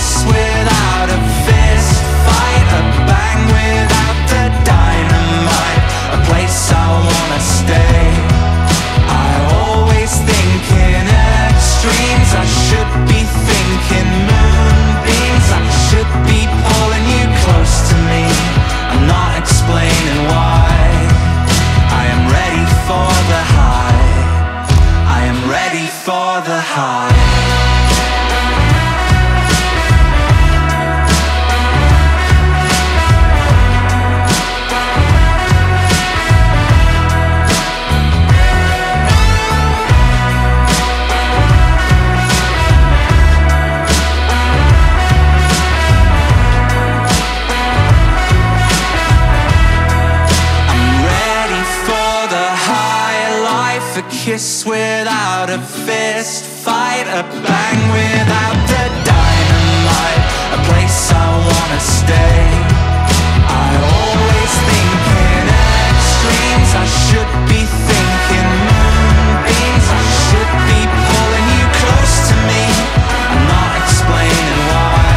life, kiss without a fist fight, a bang without the dynamite, a place I wanna stay. I always think in extremes, I should be thinking moonbeams, I should be pulling you close to me. I'm not explaining why.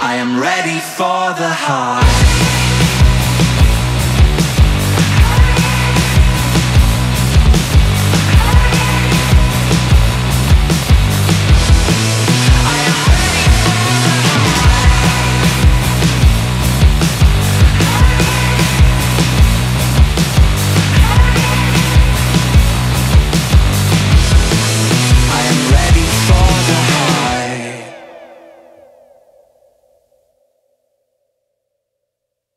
I am ready for the high.